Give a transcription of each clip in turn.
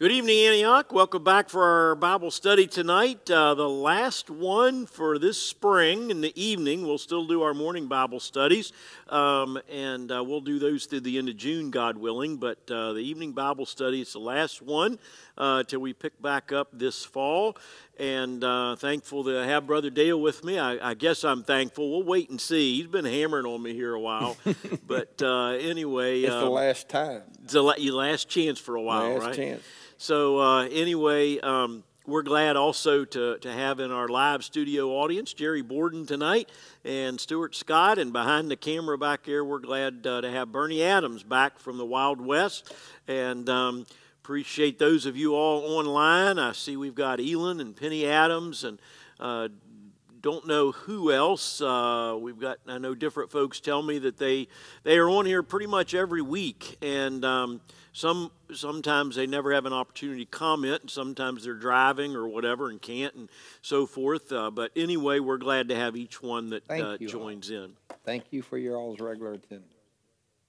Good evening, Antioch. Welcome back for our Bible study tonight. Uh, the last one for this spring in the evening. We'll still do our morning Bible studies, um, and uh, we'll do those through the end of June, God willing. But uh, the evening Bible study is the last one uh, till we pick back up this fall. And uh, thankful to have Brother Dale with me. I, I, guess I'm thankful. We'll wait and see. He's been hammering on me here a while. but uh, anyway. It's the um, last time. It's the last chance for a while, last right? chance. So uh, anyway, um, we're glad also to, to have in our live studio audience Jerry Borden tonight and Stuart Scott. And behind the camera back there, we're glad uh, to have Bernie Adams back from the Wild West. And um, appreciate those of you all online. I see we've got Elon and Penny Adams and uh, don't know who else. Uh, we've got I know different folks tell me that they they are on here pretty much every week, and um, some sometimes they never have an opportunity to comment, and sometimes they're driving or whatever and can't, and so forth. Uh, but anyway, we're glad to have each one that uh, joins all. in. Thank you for your all's regular attendance.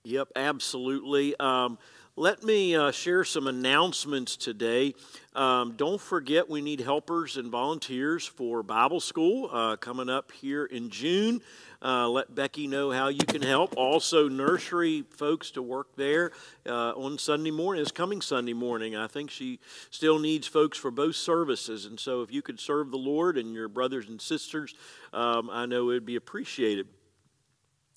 Yep, absolutely. Um, let me uh, share some announcements today. Um, don't forget, we need helpers and volunteers for Bible school uh, coming up here in June. Uh, let Becky know how you can help. Also, nursery folks to work there uh, on Sunday morning. It's coming Sunday morning. I think she still needs folks for both services. And so, if you could serve the Lord and your brothers and sisters, um, I know it would be appreciated.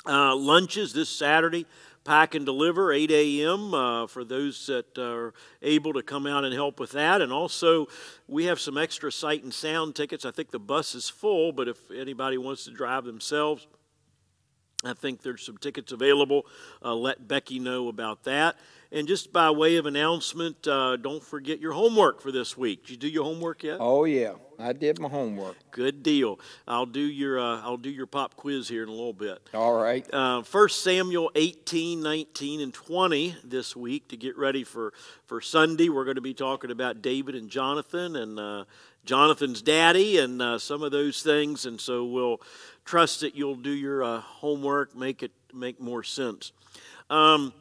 Uh, lunches this Saturday pack and deliver 8 a.m. Uh, for those that are able to come out and help with that. And also, we have some extra sight and sound tickets. I think the bus is full, but if anybody wants to drive themselves, I think there's some tickets available. Uh, let Becky know about that. And just by way of announcement, uh, don't forget your homework for this week. Did you do your homework yet? Oh yeah, I did my homework. Good deal. I'll do your uh, I'll do your pop quiz here in a little bit. All right. Uh, First Samuel 18, 19, and 20 this week to get ready for for Sunday. We're going to be talking about David and Jonathan and uh, Jonathan's daddy and uh, some of those things. And so we'll trust that you'll do your uh, homework, make it make more sense. Um,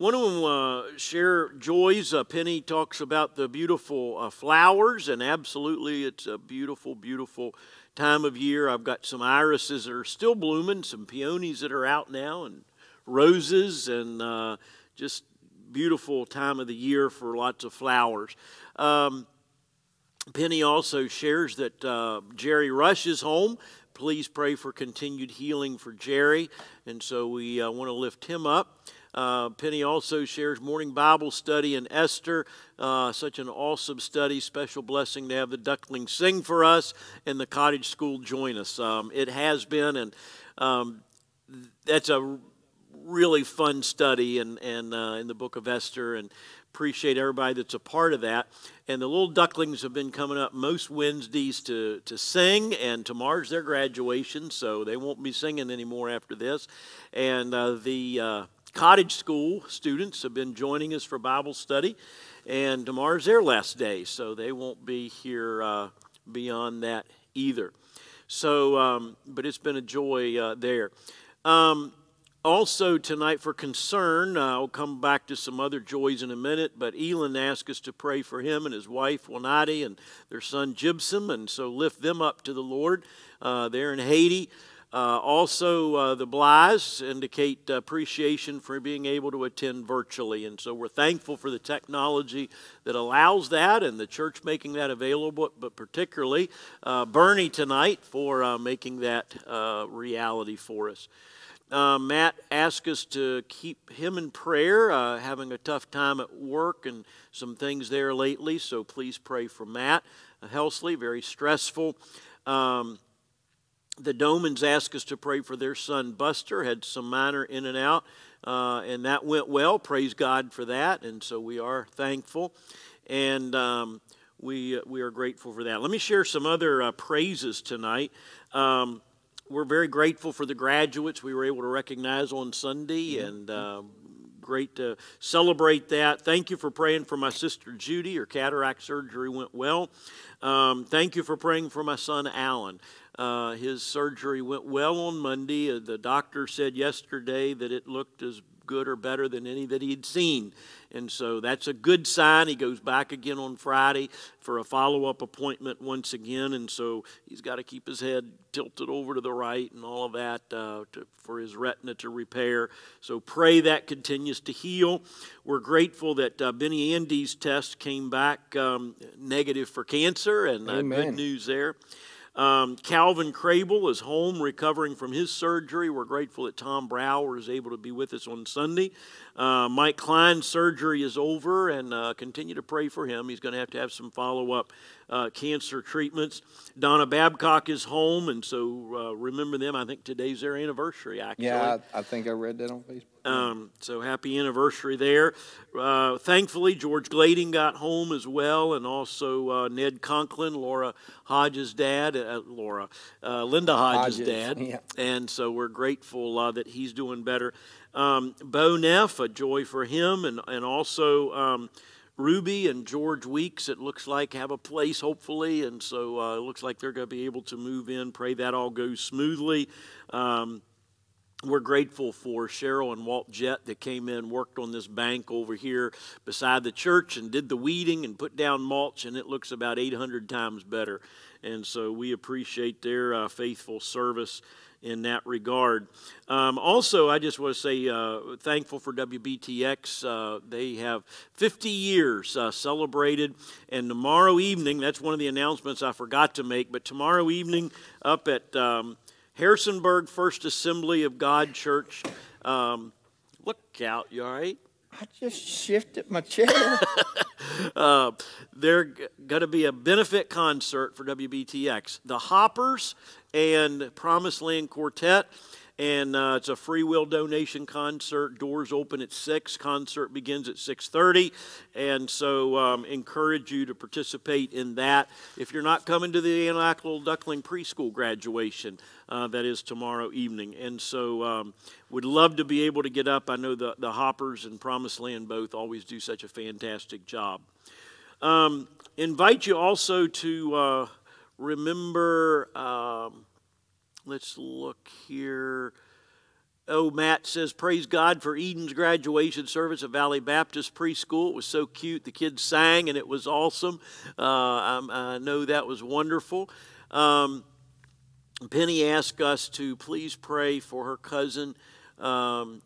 of them uh, share joys. Uh, Penny talks about the beautiful uh, flowers, and absolutely, it's a beautiful, beautiful time of year. I've got some irises that are still blooming, some peonies that are out now, and roses, and uh, just beautiful time of the year for lots of flowers. Um, Penny also shares that uh, Jerry Rush is home. Please pray for continued healing for Jerry, and so we uh, want to lift him up. Uh, Penny also shares morning Bible study in Esther. Uh, such an awesome study. Special blessing to have the Ducklings sing for us and the cottage school join us. Um, it has been, and um, that's a really fun study and and uh, in the book of Esther and appreciate everybody that's a part of that. And the little ducklings have been coming up most Wednesdays to, to sing, and tomorrow's their graduation, so they won't be singing anymore after this. And uh, the uh, Cottage School students have been joining us for Bible study, and tomorrow's their last day, so they won't be here uh, beyond that either. So, um, but it's been a joy uh, there. Um, also, tonight for concern, uh, I'll come back to some other joys in a minute, but Elon asked us to pray for him and his wife, Wanati, and their son, Jibson, and so lift them up to the Lord. Uh, they're in Haiti. Uh, also, uh, the Blyes indicate appreciation for being able to attend virtually. And so we're thankful for the technology that allows that and the church making that available, but particularly uh, Bernie tonight for uh, making that uh, reality for us. Uh, Matt asked us to keep him in prayer, having a tough time at work and some things there lately. So please pray for Matt Helsley, very stressful. Um, the Domans asked us to pray for their son Buster, had some minor in and out, uh, and that went well. Praise God for that, and so we are thankful, and um, we, uh, we are grateful for that. Let me share some other uh, praises tonight. Um, we're very grateful for the graduates we were able to recognize on Sunday, and uh, great to celebrate that. Thank you for praying for my sister Judy. Her cataract surgery went well. Um, thank you for praying for my son Alan. Uh, his surgery went well on Monday. Uh, the doctor said yesterday that it looked as good or better than any that he had seen. And so that's a good sign. He goes back again on Friday for a follow up appointment once again. And so he's got to keep his head tilted over to the right and all of that uh, to, for his retina to repair. So pray that continues to heal. We're grateful that uh, Benny Andy's test came back um, negative for cancer, and uh, good news there. Um, Calvin Crable is home recovering from his surgery. We're grateful that Tom Brower is able to be with us on Sunday. Uh, Mike Klein's surgery is over, and uh, continue to pray for him. He's going to have to have some follow up uh, cancer treatments. Donna Babcock is home, and so uh, remember them. I think today's their anniversary, actually. Yeah, I, I think I read that on Facebook. Um, so happy anniversary there. Uh, thankfully, George Glading got home as well, and also uh, Ned Conklin, Laura Hodges' dad, uh, Laura, uh, Linda Hodges', Hodges dad. Yeah. And so we're grateful uh, that he's doing better. Um, Bo Neff, a joy for him, and, and also. Um, Ruby and George Weeks, it looks like, have a place, hopefully, and so uh, it looks like they're going to be able to move in. Pray that all goes smoothly. Um, we're grateful for Cheryl and Walt Jett that came in, worked on this bank over here beside the church, and did the weeding and put down mulch, and it looks about 800 times better. And so we appreciate their uh, faithful service in that regard. Um, also, I just want to say uh, thankful for WBTX. Uh, they have 50 years uh, celebrated, and tomorrow evening, that's one of the announcements I forgot to make, but tomorrow evening up at um, Harrisonburg First Assembly of God Church. Um, look out, you all right? I just shifted my chair. uh, they're going to be a benefit concert for WBTX. The Hoppers and Promised Land Quartet. And uh, it's a free will donation concert. Doors open at six. Concert begins at six thirty, and so um, encourage you to participate in that. If you're not coming to the Little Duckling preschool graduation, uh, that is tomorrow evening, and so um, would love to be able to get up. I know the the Hoppers and Promised Land both always do such a fantastic job. Um, invite you also to uh, remember. Um, Let's look here. Oh, Matt says, Praise God for Eden's graduation service at Valley Baptist Preschool. It was so cute. The kids sang and it was awesome. Uh, I, I, know that was wonderful. Um, Penny asked us to please pray for her cousin, um,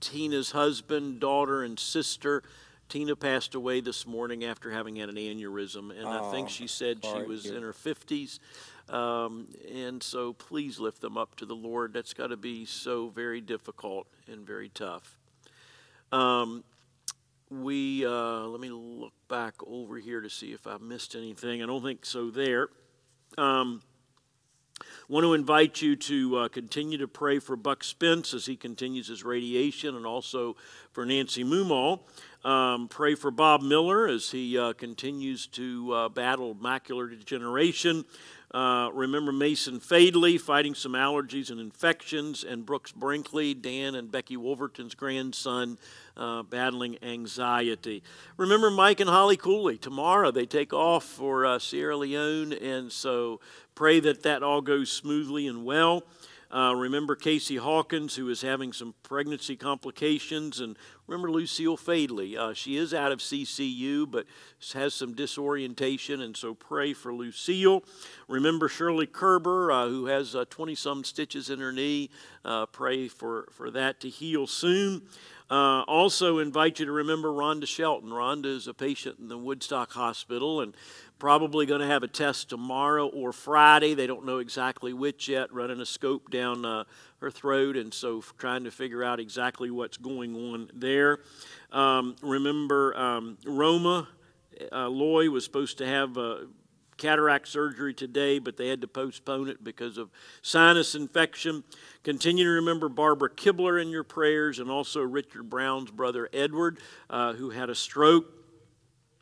Tina's husband, daughter, and sister. Tina passed away this morning after having had an aneurysm, and oh, I think she said she was in her 50s. Um, and so please lift them up to the Lord. That's got to be so very difficult and very tough. Um, we, uh, let me look back over here to see if I missed anything. I don't think so there. Um, want to invite you to uh, continue to pray for Buck Spence as he continues his radiation and also for Nancy Mumal. Um, pray for Bob Miller as he uh, continues to uh, battle macular degeneration. Uh, remember Mason Fadley fighting some allergies and infections, and Brooks Brinkley, Dan and Becky Wolverton's grandson, uh, battling anxiety. Remember Mike and Holly Cooley. Tomorrow they take off for uh, Sierra Leone, and so pray that that all goes smoothly and well. Uh, remember Casey Hawkins, who is having some pregnancy complications. And remember Lucille Fadley. Uh, she is out of CCU, but has some disorientation, and so pray for Lucille. Remember Shirley Kerber, uh, who has 20 uh, some stitches in her knee. Uh, pray for, for that to heal soon. Uh, also, invite you to remember Rhonda Shelton. Rhonda is a patient in the Woodstock Hospital, and Probably going to have a test tomorrow or Friday. They don't know exactly which yet, running a scope down uh, her throat, and so trying to figure out exactly what's going on there. Um, remember, um, Roma uh, Loy was supposed to have uh, cataract surgery today, but they had to postpone it because of sinus infection. Continue to remember Barbara Kibler in your prayers and also Richard Brown's brother Edward, uh, who had a stroke.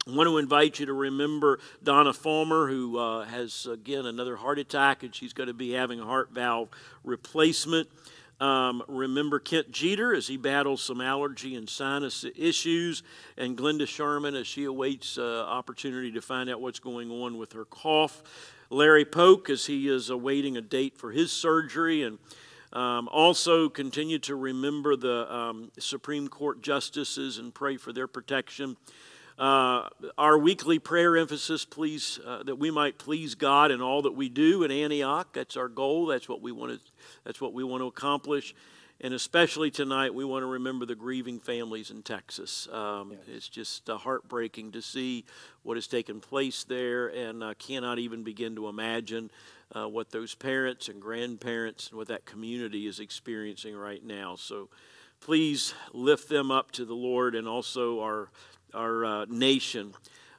I want to invite you to remember Donna Fulmer, who uh, has, again, another heart attack, and she's going to be having a heart valve replacement. Um, remember Kent Jeter as he battles some allergy and sinus issues, and Glenda Sherman as she awaits uh, opportunity to find out what's going on with her cough. Larry Polk as he is awaiting a date for his surgery, and Um, also, continue to remember the um, Supreme Court justices and pray for their protection. Uh, our weekly prayer emphasis, please, uh, that we might please God in all that we do in Antioch. That's our goal. That's what we want to. That's what we want to accomplish. And especially tonight, we want to remember the grieving families in Texas. Um, yes. It's just uh, heartbreaking to see what has taken place there, and I cannot even begin to imagine uh, what those parents and grandparents and what that community is experiencing right now. So please lift them up to the Lord and also our our uh, nation.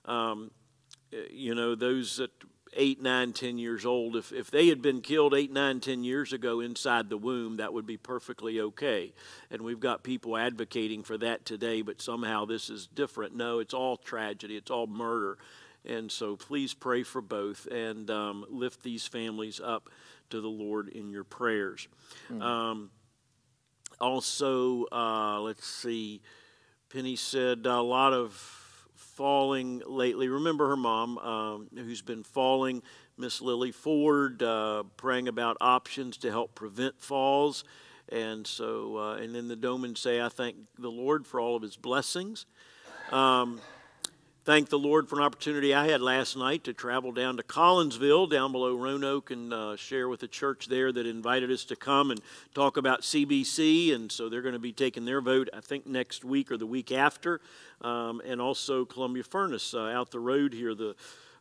Um, you know, those that eight, nine, ten years old, if, if they had been killed eight, nine, ten years ago inside the womb, that would be perfectly okay. And we've got people advocating for that today, but somehow this is different. No, it's all tragedy, it's all murder. And so please pray for both and um, lift these families up to the Lord in your prayers. Mm. Um, also, uh, let's see. Penny said a lot of falling lately. Remember her mom, um, who's been falling, Miss Lily Ford, uh, praying about options to help prevent falls. And so, uh, and then the Doman say, I thank the Lord for all of his blessings. Um, thank the Lord for an opportunity I had last night to travel down to Collinsville, down below Roanoke, and uh, share with a church there that invited us to come and talk about CBC. And so they're going to be taking their vote, I think, next week or the week after. Um, and also Columbia Furnace uh, out the road here, the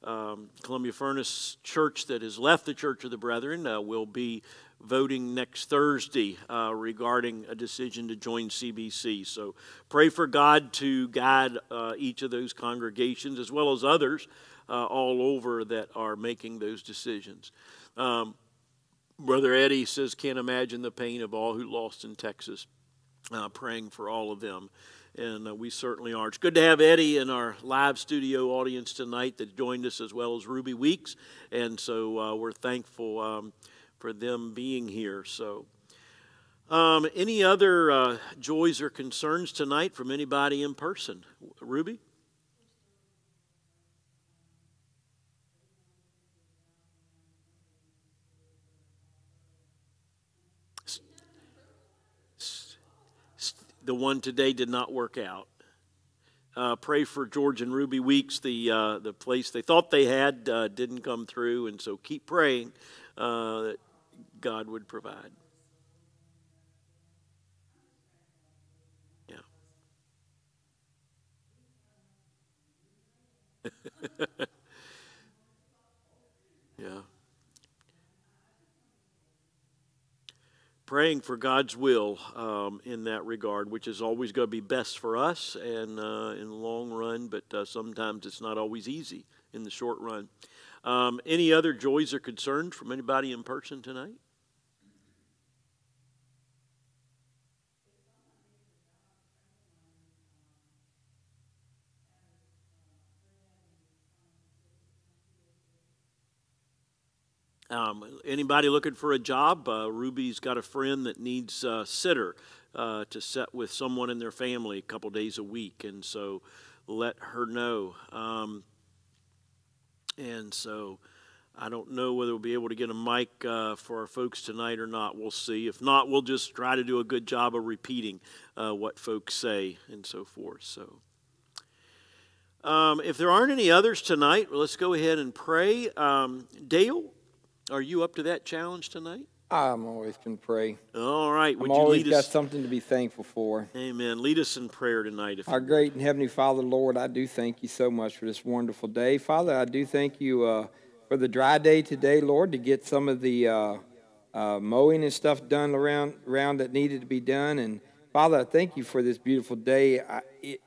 um, Columbia Furnace Church that has left the Church of the Brethren uh, will be voting next Thursday uh, regarding a decision to join CBC. So pray for God to guide uh, each of those congregations as well as others uh, all over that are making those decisions. Um, Brother Eddie says, Can't imagine the pain of all who lost in Texas. Uh, praying for all of them. And uh, we certainly are. It's good to have Eddie in our live studio audience tonight that joined us, as well as Ruby Weeks. And so uh, we're thankful. Um, for them being here. So, um, any other uh, joys or concerns tonight from anybody in person? Ruby? The one today did not work out. Uh, pray for George and Ruby Weeks. The uh, the place they thought they had uh, didn't come through, and so keep praying uh, that God would provide. Yeah. yeah. Praying for God's will um, in that regard, which is always going to be best for us and uh, in the long run, but uh, sometimes it's not always easy in the short run. Um, any other joys or concerns from anybody in person tonight? Um, anybody looking for a job? Uh, Ruby's got a friend that needs a sitter uh, to sit with someone in their family a couple days a week, and so let her know. Um, and so I don't know whether we'll be able to get a mic uh, for our folks tonight or not. We'll see. If not, we'll just try to do a good job of repeating uh, what folks say and so forth. So. Um, if there aren't any others tonight, let's go ahead and pray. Um, Dale, are you up to that challenge tonight? I'm always can pray. All right. Would I'm always got us? something to be thankful for. Amen. Lead us in prayer tonight. Our great and heavenly Father, Lord, I do thank you so much for this wonderful day. Father, I do thank you uh, for the dry day today, Lord, to get some of the uh, uh, mowing and stuff done around around that needed to be done. And Father, I thank you for this beautiful day. I, it,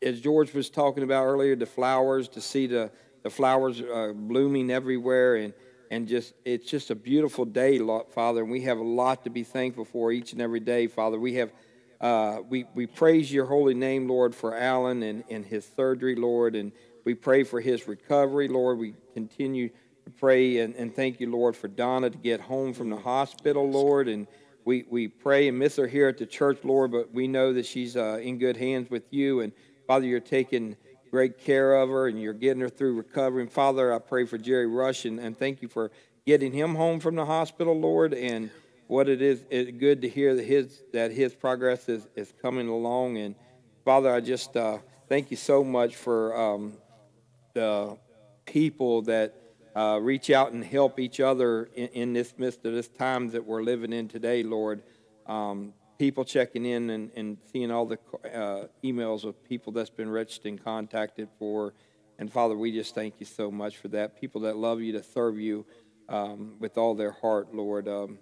as George was talking about earlier, the flowers to see the the flowers uh, blooming everywhere and and just it's just a beautiful day, Father, and we have a lot to be thankful for each and every day, Father. We have uh, we we praise your holy name, Lord, for Alan and, and his surgery, Lord, and we pray for his recovery, Lord. We continue to pray and, and thank you, Lord, for Donna to get home from the hospital, Lord, and we, we pray and miss her here at the church, Lord, but we know that she's uh, in good hands with you. And Father, you're taking great care of her and you're getting her through recovery. And Father, I pray for Jerry Rush and, and thank you for getting him home from the hospital, Lord. And what it is, it's good to hear that his, that his progress is, is coming along. And Father, I just uh, thank you so much for um, the people that uh, reach out and help each other in, in, this midst of this time that we're living in today, Lord. Um, people checking in and, and seeing all the uh, emails of people that's been reached and contacted for. And Father, we just thank you so much for that. People that love you, to serve you um, with all their heart, Lord. Um,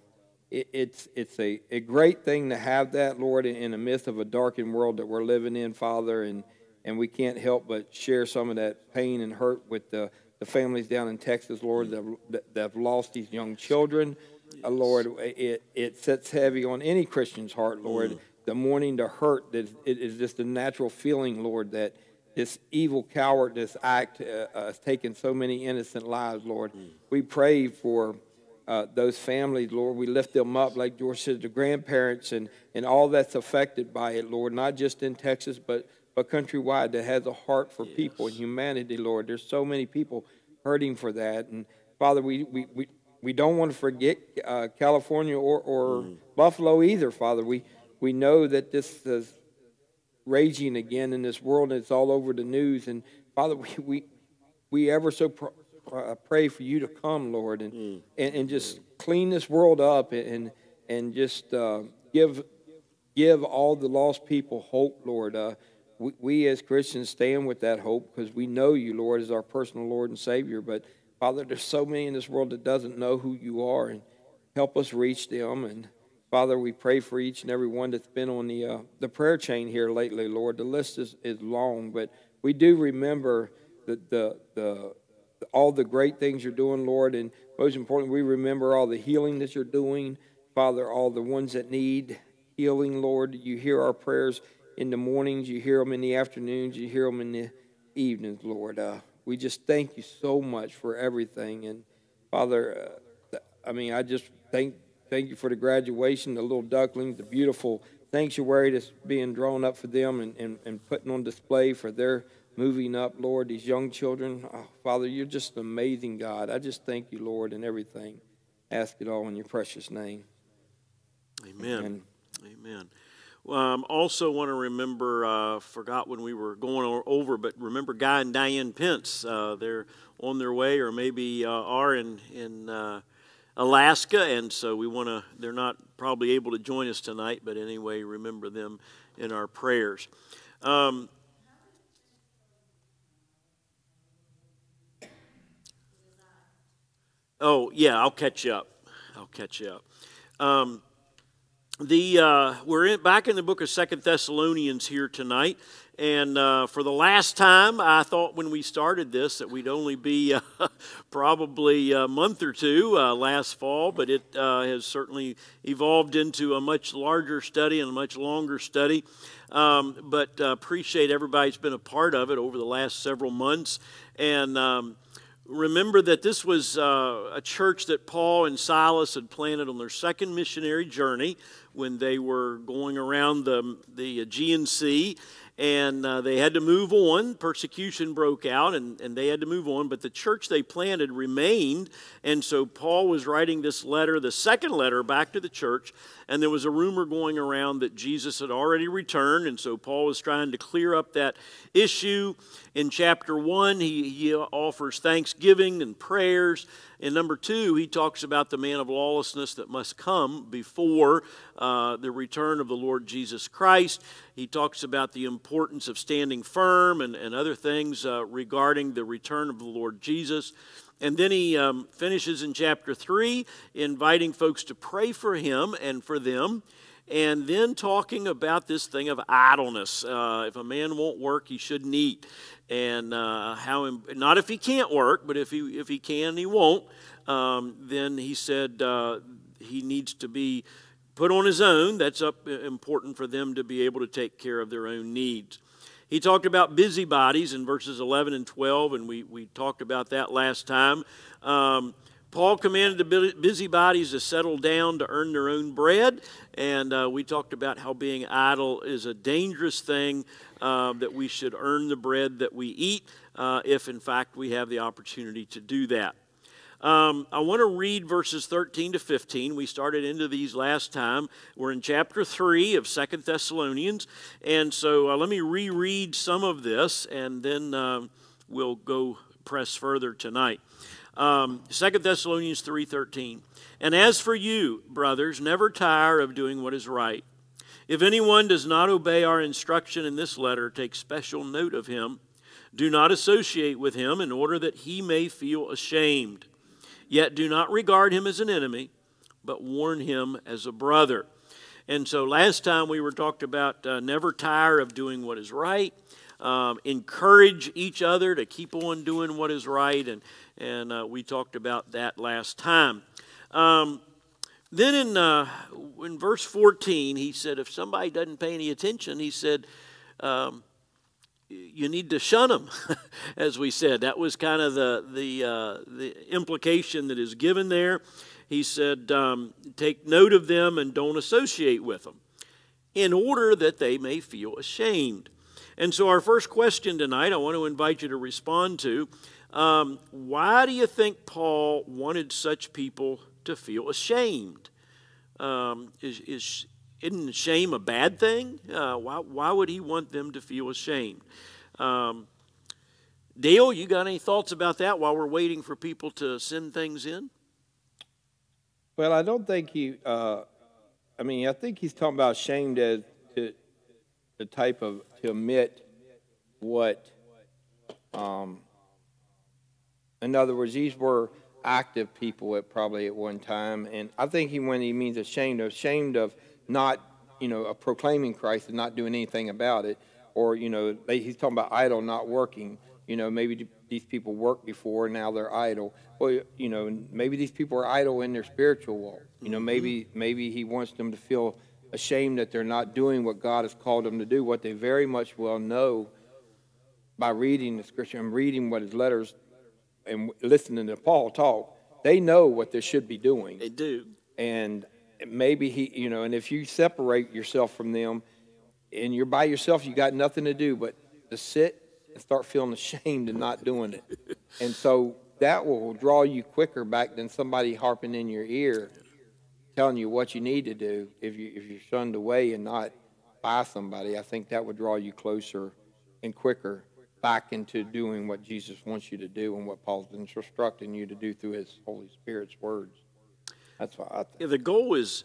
it, it's it's a, a great thing to have that, Lord, in, in the midst of a darkened world that we're living in, Father. And, and we can't help but share some of that pain and hurt with the, the families down in Texas, Lord, that, that have lost these young children. Uh, Lord, it, it sets heavy on any Christian's heart, Lord. Mm. The mourning, the hurt, that it is just a natural feeling, Lord, that this evil coward, this act uh, uh, has taken so many innocent lives, Lord. Mm. We pray for uh, those families, Lord. We lift them up, like George said, the grandparents and, and all that's affected by it, Lord, not just in Texas, but, but countrywide that has a heart for yes. people and humanity, Lord. There's so many people hurting for that. And Father, we, we, we, we don't want to forget uh, California or, or mm. Buffalo either, Father. We, we know that this is raging again in this world and it's all over the news. And Father, we, we, we ever so pr- uh, pray for you to come, Lord, and, mm. and, and, just clean this world up and, and just uh, give, give all the lost people hope, Lord. Uh, we, we as Christians stand with that hope because we know you, Lord, as our personal Lord and Savior. But Father, there's so many in this world that doesn't know who you are, and help us reach them. And Father, we pray for each and every one that's been on the uh, the prayer chain here lately, Lord. The list is, is long, but we do remember the, the, the, all the great things you're doing, Lord, and most importantly, we remember all the healing that you're doing, Father. All the ones that need healing, Lord. You hear our prayers in the mornings, you hear them in the afternoons, you hear them in the evenings, Lord. Uh, we just thank you so much for everything. And Father, uh, I mean, I just thank thank you for the graduation, the little ducklings, the beautiful sanctuary that's being drawn up for them and, and, and putting on display for their moving up, Lord, these young children. Oh, Father, you're just an amazing God. I just thank you, Lord, and everything. Ask it all in your precious name. Amen. Amen. Amen. Um, also, want to remember, uh, forgot when we were going over, but remember Guy and Diane Pence. Uh, they're on their way, or maybe uh, are in in uh, Alaska, and so we want to. They're not probably able to join us tonight, but anyway, remember them in our prayers. Um, oh yeah, I'll catch you up. I'll catch you up. Um, the uh, we're in, back in the book of Second Thessalonians here tonight, and uh, for the last time, I thought when we started this that we'd only be uh, probably a month or two uh, last fall, but it uh, has certainly evolved into a much larger study and a much longer study. Um, but uh, appreciate everybody's been a part of it over the last several months, and. Um, remember that this was uh, a church that Paul and Silas had planted on their second missionary journey when they were going around the, the Aegean Sea and uh, they had to move on. Persecution broke out, and, and they had to move on. But the church they planted remained. And so Paul was writing this letter, the second letter, back to the church. And there was a rumor going around that Jesus had already returned. And so Paul was trying to clear up that issue. In chapter one, he, he offers thanksgiving and prayers. In number two, he talks about the man of lawlessness that must come before uh, the return of the Lord Jesus Christ. He talks about the importance of standing firm and, and other things uh, regarding the return of the Lord Jesus. And then he um, finishes in chapter 3, inviting folks to pray for him and for them. And then talking about this thing of idleness. Uh, if a man won't work, he shouldn't eat. And uh, how, not if he can't work, but if he, if he can, he won't. Um, then he said uh, he needs to be put on his own. That's up, important for them to be able to take care of their own needs. He talked about busybodies in verses 11 and 12, and we, we talked about that last time. Um, Paul commanded the busybodies to settle down to earn their own bread, and uh, we talked about how being idle is a dangerous thing, uh, that we should earn the bread that we eat uh, if, in fact, we have the opportunity to do that. Um, I want to read verses 13 to 15. We started into these last time. We're in chapter 3 of Second Thessalonians. And so uh, let me reread some of this, and then uh, we'll go press further tonight. Um, 2 Thessalonians 3.13 And as for you, brothers, never tire of doing what is right. If anyone does not obey our instruction in this letter, take special note of him. Do not associate with him in order that he may feel ashamed. Yet do not regard him as an enemy, but warn him as a brother. And so last time we were talked about uh, never tire of doing what is right, um, encourage each other to keep on doing what is right, and and uh, we talked about that last time. Um, then in uh, in verse 14, he said, if somebody doesn't pay any attention, he said. Um, you need to shun them, as we said. That was kind of the the uh, the implication that is given there. He said, um, "Take note of them and don't associate with them, in order that they may feel ashamed." And so, our first question tonight, I want to invite you to respond to: um, Why do you think Paul wanted such people to feel ashamed? Um, is, is isn't shame a bad thing? Uh, why, why would he want them to feel ashamed? Um, Dale, you got any thoughts about that while we're waiting for people to send things in? Well, I don't think he, uh, I mean, I think he's talking about ashamed as to, the type of, to admit what, um, in other words, these were active people at probably at one time. And I think he, when he means ashamed, of, ashamed of not, you know, proclaiming Christ and not doing anything about it. Or, you know, they, he's talking about idle, not working. You know, maybe these people worked before, now they're idle. Well, you know, maybe these people are idle in their spiritual walk. You know, maybe maybe he wants them to feel ashamed that they're not doing what God has called them to do, what they very much well know by reading the scripture and reading what his letters and listening to Paul talk. They know what they should be doing. They do. And maybe he, you know, and if you separate yourself from them and you're by yourself, you got nothing to do but to sit and start feeling ashamed and not doing it. And so that will draw you quicker back than somebody harping in your ear telling you what you need to do if you if you're shunned away and not by somebody. I think that would draw you closer and quicker back into doing what Jesus wants you to do and what Paul's instructing you to do through his Holy Spirit's words. That's why I think. Yeah, the goal is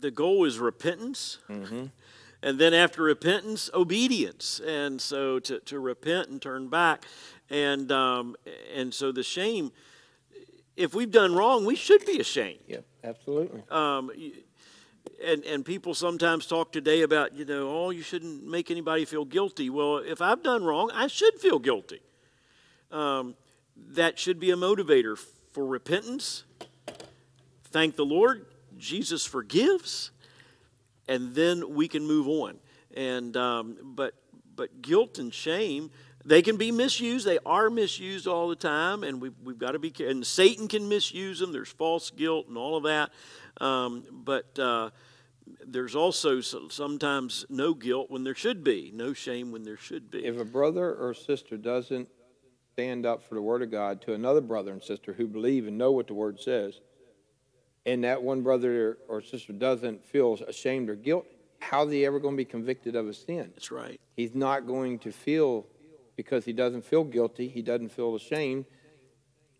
the goal is repentance. Mm-hmm. And then after repentance, obedience. And so to, to repent and turn back. And, um, and so the shame, if we've done wrong, we should be ashamed. Yeah, absolutely. Um, and, and people sometimes talk today about, you know, oh, you shouldn't make anybody feel guilty. Well, if I've done wrong, I should feel guilty. Um, that should be a motivator for repentance thank the Lord, Jesus forgives, and then we can move on. And um, but but guilt and shame they can be misused. They are misused all the time, and we've, we've got to be. And Satan can misuse them. There's false guilt and all of that. Um, but uh, there's also sometimes no guilt when there should be, no shame when there should be. If a brother or sister doesn't stand up for the Word of God to another brother and sister who believe and know what the Word says, and that one brother or sister doesn't feel ashamed or guilt, how's he ever going to be convicted of a sin? That's right. He's not going to feel because he doesn't feel guilty, he doesn't feel ashamed.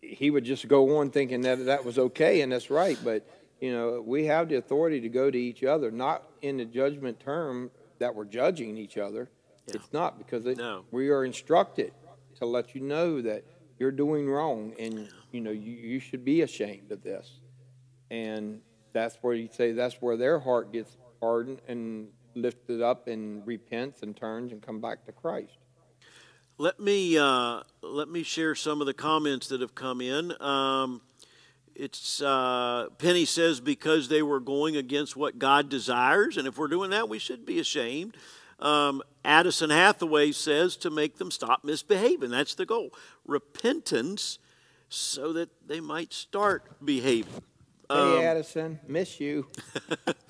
He would just go on thinking that that was okay and that's right. But, you know, we have the authority to go to each other, not in the judgment term that we're judging each other. Yeah. It's not because it, no. we are instructed to let you know that you're doing wrong and, you know, you, you should be ashamed of this and that's where you say that's where their heart gets hardened and lifted up and repents and turns and come back to Christ. Let me uh, let me share some of the comments that have come in. Um, it's uh, Penny says because they were going against what God desires, and if we're doing that, we should be ashamed. Um, Addison Hathaway says to make them stop misbehaving. That's the goal. Repentance so that they might start behaving. Hey, um, Addison, miss you.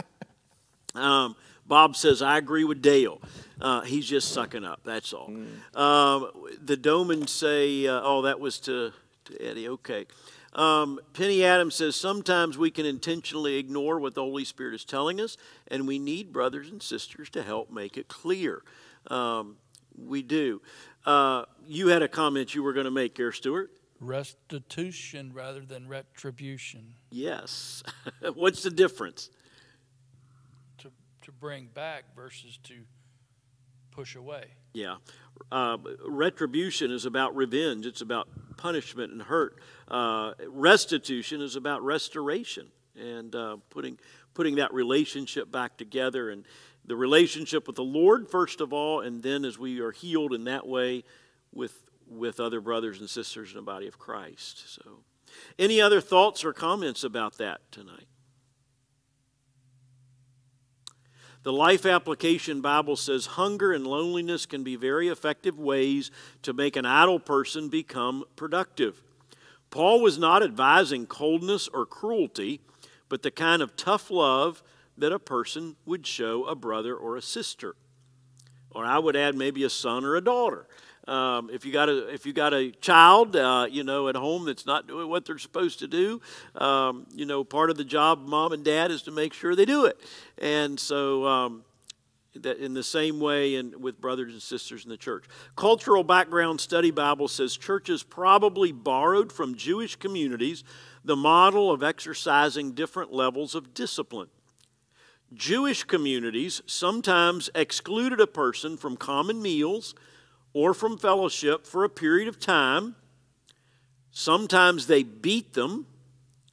um, Bob says, I agree with Dale. Uh, he's just sucking up, that's all. Mm. Um, the Domans say, uh, oh, that was to, to Eddie, okay. Um, Penny Adams says sometimes we can intentionally ignore what the Holy Spirit is telling us, and we need brothers and sisters to help make it clear. Um, we do. Uh, you had a comment you were going to make here, Stuart. Restitution rather than retribution. Yes. What's the difference? To, to bring back versus to push away. Yeah. Uh, retribution is about revenge, it's about punishment and hurt. Uh, restitution is about restoration and uh, putting, putting that relationship back together and the relationship with the Lord, first of all, and then as we are healed in that way with, with other brothers and sisters in the body of Christ. So, any other thoughts or comments about that tonight? The Life Application Bible says hunger and loneliness can be very effective ways to make an idle person become productive. Paul was not advising coldness or cruelty, but the kind of tough love that a person would show a brother or a sister. Or I would add maybe a son or a daughter. Um, if you got a if you got a child, uh, you know, at home that's not doing what they're supposed to do, um, you know, part of the job mom and dad is to make sure they do it. And so, um, that in the same way, and with brothers and sisters in the church, cultural background study Bible says churches probably borrowed from Jewish communities the model of exercising different levels of discipline. Jewish communities sometimes excluded a person from common meals or from fellowship for a period of time. Sometimes they beat them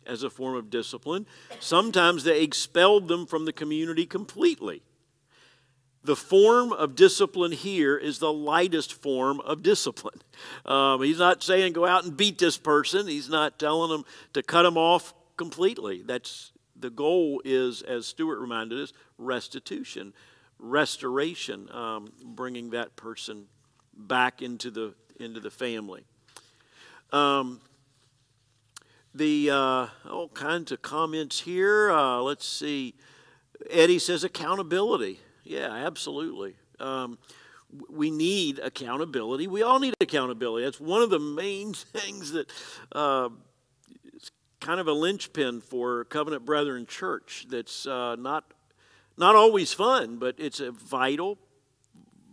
as a form of discipline. Sometimes they expelled them from the community completely. The form of discipline here is the lightest form of discipline. Um, he's not saying go out and beat this person. He's not telling them to cut them off completely. That's the goal is, as Stuart reminded us, restitution, restoration, um, bringing that person back into the into the family. Um, the uh, all kinds of comments here. Uh, let's see. Eddie says accountability. Yeah, absolutely. Um, we need accountability. We all need accountability. That's one of the main things that uh, is kind of a linchpin for Covenant Brethren Church. That's uh, not not always fun, but it's a vital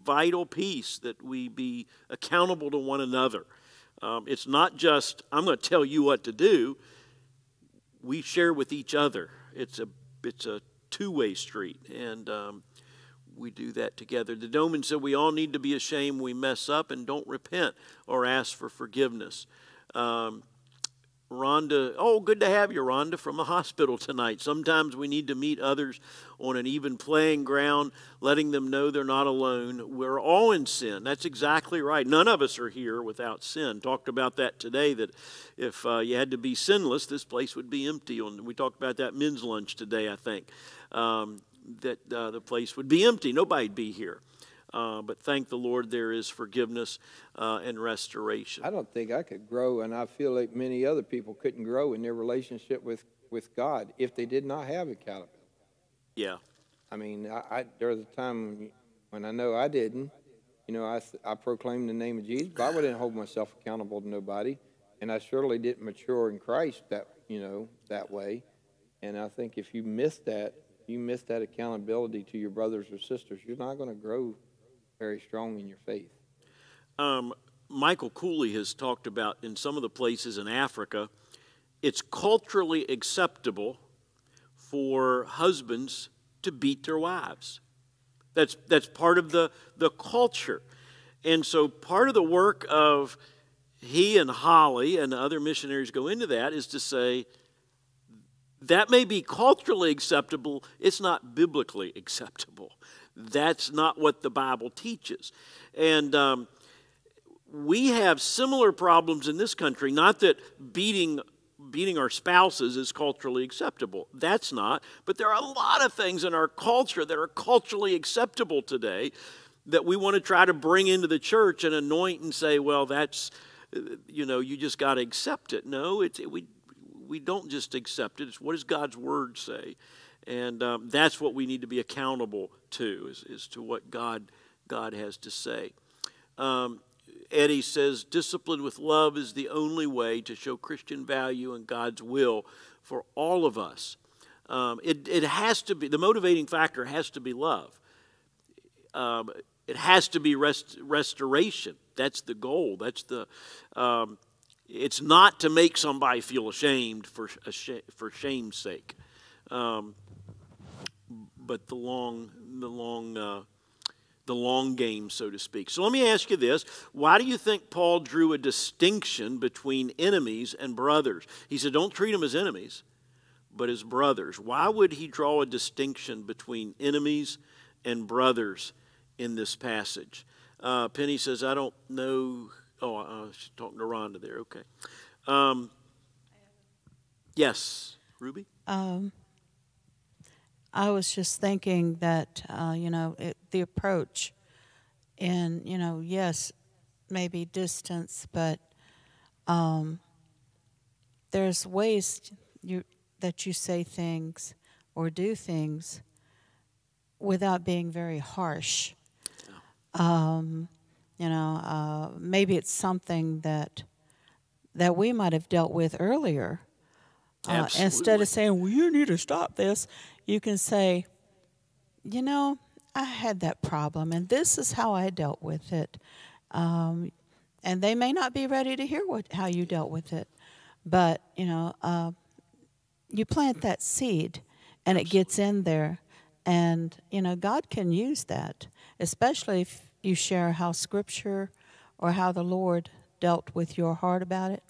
vital piece that we be accountable to one another. Um, it's not just, I'm going to tell you what to do. We share with each other. It's a, it's a two way street, and um, we do that together. The Doman said we all need to be ashamed we mess up and don't repent or ask for forgiveness. Um, Rhonda, oh, good to have you, Rhonda, from the hospital tonight. Sometimes we need to meet others on an even playing ground, letting them know they're not alone. We're all in sin. That's exactly right. None of us are here without sin. Talked about that today, that if uh, you had to be sinless, this place would be empty. And we talked about that men's lunch today, I think, um, that uh, the place would be empty. Nobody'd be here. Uh, but thank the Lord there is forgiveness uh, and restoration. I don't think I could grow, and I feel like many other people couldn't grow in their relationship with, with God if they did not have accountability. Yeah. I mean, I, I, there was a time when I know I didn't. You know, I, I proclaimed the name of Jesus, but I wouldn't hold myself accountable to nobody, and I surely didn't mature in Christ that you know that way. And I think if you miss that, you miss that accountability to your brothers or sisters, you're not going to grow very strong in your faith. Um, Michael Cooley has talked about in some of the places in Africa, it's culturally acceptable for husbands to beat their wives. That's, that's part of the, the culture. And so part of the work of he and Holly and other missionaries go into that is to say, that may be culturally acceptable, it's not biblically acceptable. That's not what the Bible teaches. And um, we have similar problems in this country. Not that beating beating our spouses is culturally acceptable. That's not. But there are a lot of things in our culture that are culturally acceptable today that we want to try to bring into the church and anoint and say, well, that's, you know, you just got to accept it. No, it's, we, we don't just accept it. It's what does God's word say? And um, that's what we need to be accountable to, is, is to what God, God has to say. Um, Eddie says discipline with love is the only way to show Christian value and God's will for all of us. Um, it, it has to be, the motivating factor has to be love. Um, it has to be rest, restoration. That's the goal. That's the, um, it's not to make somebody feel ashamed for, for shame's sake. But the long, the long, uh, the long game, so to speak. So let me ask you this. Why do you think Paul drew a distinction between enemies and brothers? He said, don't treat them as enemies, but as brothers. Why would he draw a distinction between enemies and brothers in this passage? Uh, Penny says, I don't know. Oh, I was talking to Rhonda there. Okay. Um, yes, Ruby? Um, I was just thinking that, uh, you know, it, the approach, and, you know, yes, maybe distance, but um, there's ways you, that you say things or do things without being very harsh. Um, you know, uh, maybe it's something that that we might have dealt with earlier. Uh, instead of saying, "Well, you need to stop this," you can say, you know, I had that problem, and this is how I dealt with it. Um, and they may not be ready to hear what how you dealt with it, but you know, uh, you plant that seed, and it gets in there, and you know, God can use that, especially if you share how Scripture or how the Lord dealt with your heart about it.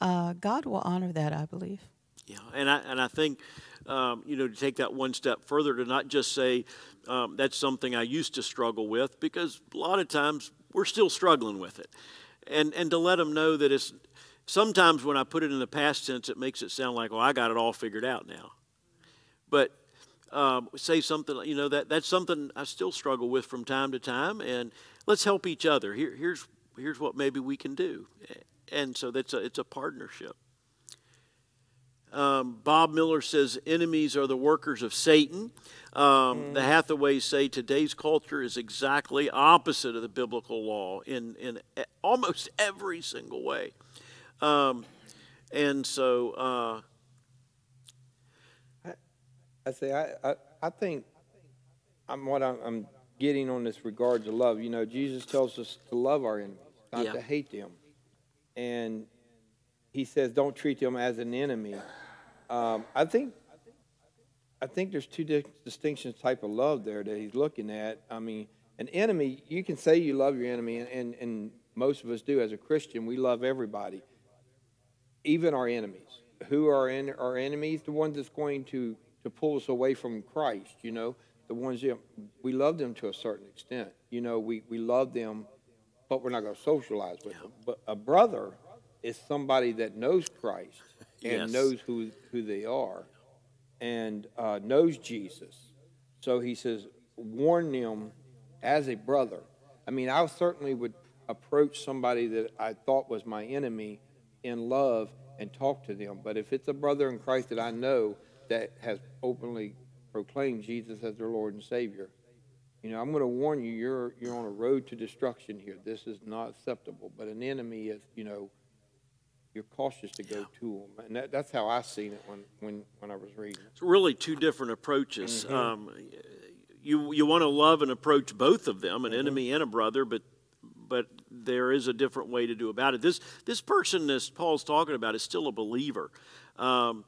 Uh, God will honor that, I believe. Yeah, and I and I think um, you know, to take that one step further, to not just say um, that's something I used to struggle with, because a lot of times we're still struggling with it, and and to let them know that it's sometimes when I put it in the past tense, it makes it sound like, well, I got it all figured out now, but um, say something, you know, that that's something I still struggle with from time to time, and let's help each other. Here, here's here's what maybe we can do, and so that's a it's a partnership. Um, Bob Miller says enemies are the workers of Satan. Um, mm. The Hathaways say today's culture is exactly opposite of the biblical law in, in almost every single way. Um, and so. Uh, I, I, say, I, I, I think I'm, what I'm, I'm, getting on this regard to love. You know, Jesus tells us to love our enemies, not yeah. to hate them. And he says, don't treat them as an enemy. Um, I think I think there's two distinctions type of love there that he's looking at. I mean, an enemy, you can say you love your enemy, and, and, and most of us do as a Christian. We love everybody, even our enemies. Who are in, our enemies? The ones that's going to, to pull us away from Christ, you know, the ones that we love them to a certain extent. You know, we, we love them, but we're not going to socialize with them. But a brother is somebody that knows Christ and yes. knows who, who they are and uh, knows Jesus. So he says, warn them as a brother. I mean, I certainly would approach somebody that I thought was my enemy in love and talk to them. But if it's a brother in Christ that I know that has openly proclaimed Jesus as their Lord and Savior, you know, I'm going to warn you, you're, you're on a road to destruction here. This is not acceptable. But an enemy is, you know, you're cautious to go to them, and that, that's how I seen it when, when, when I was reading. It's really two different approaches. Mm-hmm. Um, you you want to love and approach both of them, an mm-hmm. enemy and a brother, but but there is a different way to do about it. This this person that Paul's talking about is still a believer. Um,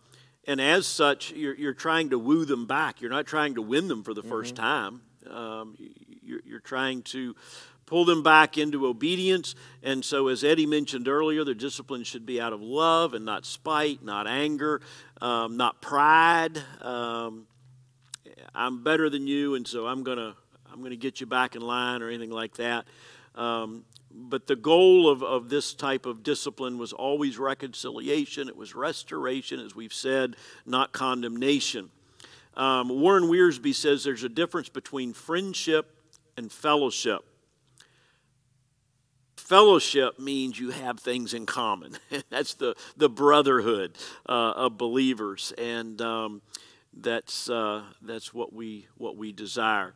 and as such, you're, you're trying to woo them back. You're not trying to win them for the mm-hmm. first time. Um, you're, you're trying to pull them back into obedience. And so, as Eddie mentioned earlier, the discipline should be out of love and not spite, not anger, um, not pride. Um, I'm better than you, and so I'm gonna I'm gonna get you back in line or anything like that. Um, but the goal of, of this type of discipline was always reconciliation. It was restoration, as we've said, not condemnation. Um, Warren Wiersbe says there's a difference between friendship and fellowship fellowship means you have things in common. that's the, the brotherhood uh, of believers, and um, that's, uh, that's what, we, what we desire.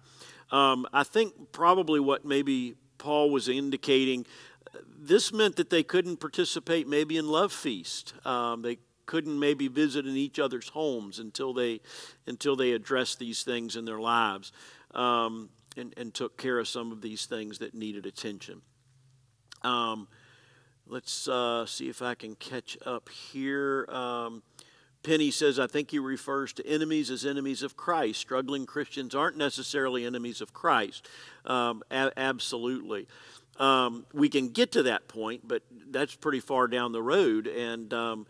Um, I think probably what maybe Paul was indicating this meant that they couldn't participate maybe in love feast. Um, they couldn't maybe visit in each other's homes until they until they addressed these things in their lives um, and, and took care of some of these things that needed attention. Um, let's uh, see if I can catch up here. Um, Penny says, I think he refers to enemies as enemies of Christ. Struggling Christians aren't necessarily enemies of Christ. Um, absolutely. Um, we can get to that point, but that's pretty far down the road. And um,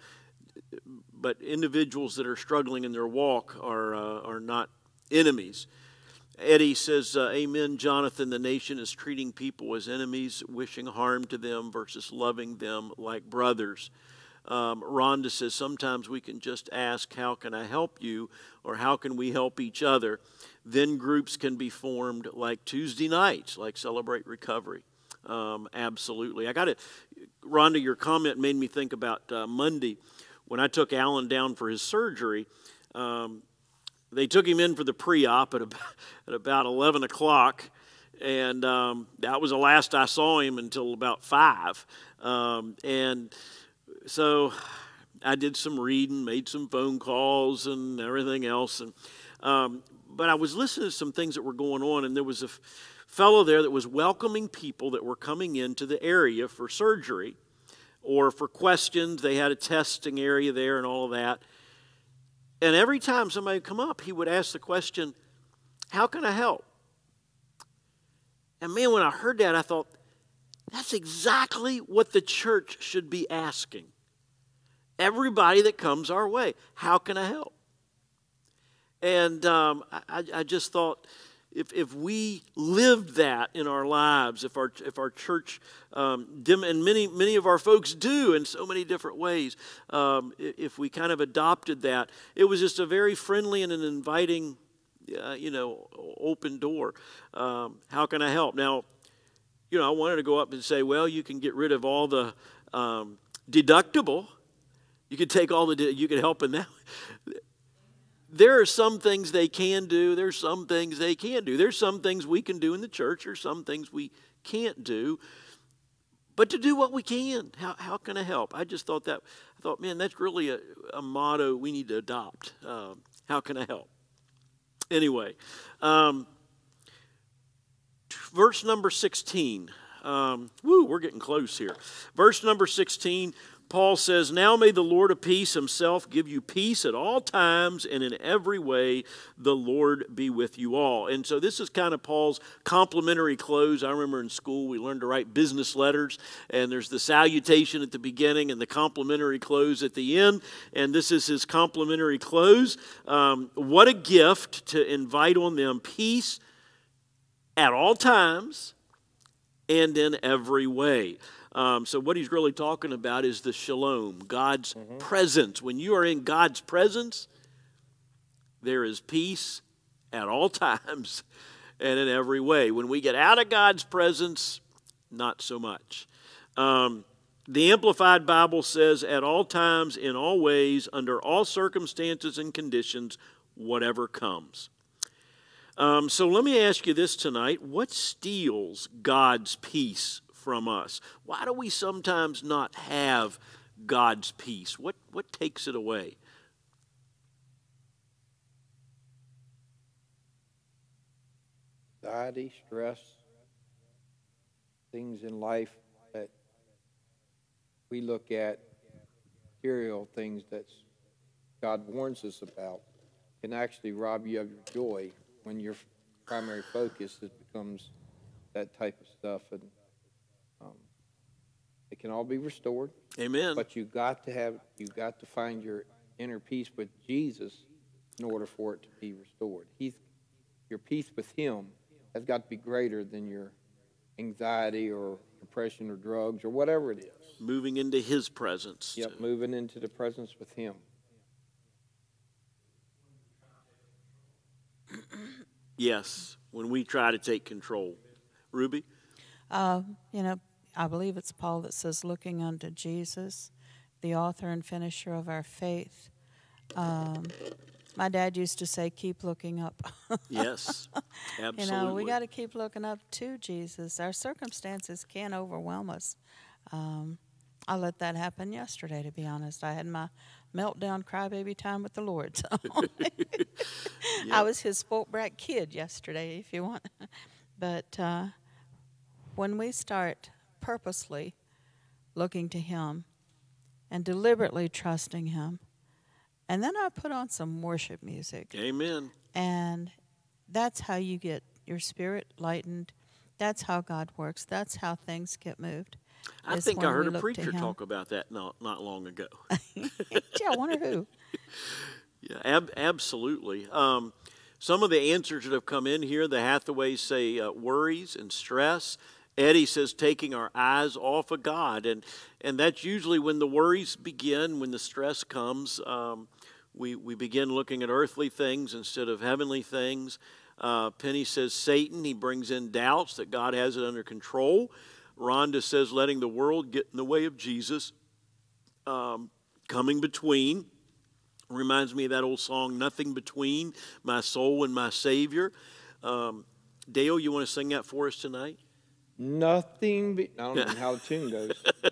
but individuals that are struggling in their walk are uh, are not enemies. Eddie says, uh, Amen, Jonathan. The nation is treating people as enemies, wishing harm to them versus loving them like brothers. Um, Rhonda says, Sometimes we can just ask, How can I help you? or How can we help each other? Then groups can be formed like Tuesday nights, like Celebrate Recovery. Um, absolutely. I got it. Rhonda, your comment made me think about uh, Monday when I took Alan down for his surgery. Um, they took him in for the pre-op at about, at about 11 o'clock and um, that was the last i saw him until about 5 um, and so i did some reading made some phone calls and everything else and um, but i was listening to some things that were going on and there was a fellow there that was welcoming people that were coming into the area for surgery or for questions. They had a testing area there and all of that and every time somebody would come up, he would ask the question, How can I help? And man, when I heard that, I thought, that's exactly what the church should be asking. Everybody that comes our way, how can I help? And um, I, I just thought, if, if we lived that in our lives, if our, if our church, um, and many, many of our folks do in so many different ways, um, if we kind of adopted that, it was just a very friendly and an inviting, uh, you know, open door. Um, how can I help? Now, you know, I wanted to go up and say, well, you can get rid of all the um, deductible. You could take all the, you could help in that there are some things they can do, there's some things they can't do. There's some things we can do in the church, there's some things we can't do. But to do what we can, how, how can I help? I just thought that, I thought, man, that's really a, a motto we need to adopt. Um, how can I help? Anyway, um, verse number 16. Um, woo, we're getting close here. Verse number 16 Paul says, Now may the Lord of peace himself give you peace at all times and in every way. The Lord be with you all. And so this is kind of Paul's complimentary close. I remember in school we learned to write business letters, and there's the salutation at the beginning and the complimentary close at the end. And this is his complimentary close. Um, what a gift to invite on them peace at all times and in every way. Um, so, what he's really talking about is the shalom, God's mm-hmm. presence. When you are in God's presence, there is peace at all times and in every way. When we get out of God's presence, not so much. Um, the Amplified Bible says, at all times, in all ways, under all circumstances and conditions, whatever comes. Um, so let me ask you this tonight what steals God's peace from us. Why do we sometimes not have God's peace? What, what takes it away? Anxiety, stress, things in life that we look at, material things that God warns us about, can actually rob you of your joy when your primary focus becomes that type of stuff. And it can all be restored. Amen. But you got to have you got to find your inner peace with Jesus in order for it to be restored. He's your peace with him has got to be greater than your anxiety or depression or drugs or whatever it is. Moving into his presence. Yep, moving into the presence with him. yes, when we try to take control. Ruby? Uh, you know, I believe it's Paul that says, looking unto Jesus, the author and finisher of our faith. Um, My dad used to say, "Keep looking up." Yes, absolutely. you know, we got to keep looking up to Jesus. Our circumstances can overwhelm us. Um, I let that happen yesterday. To be honest, I had my meltdown, crybaby time with the Lord. So I was his spoilt brat kid yesterday, if you want. But uh, when we start purposely looking to Him and deliberately trusting Him, and then I put on some worship music, Amen. and that's how you get your spirit lightened. That's how God works. That's how things get moved. I think I heard a preacher talk about that not not long ago. yeah, I wonder who. Yeah, ab- absolutely. Um, some of the answers that have come in here, the Hathaways say uh, worries and stress. Eddie says taking our eyes off of God, and and that's usually when the worries begin, when the stress comes. Um, we we begin looking at earthly things instead of heavenly things. Uh, Penny says Satan he brings in doubts that God has it under control. Rhonda says letting the world get in the way of Jesus, um, coming between. Reminds me of that old song, Nothing Between My Soul and My Savior. Um, Dale, you want to sing that for us tonight? Nothing. Be, I don't know how the tune goes.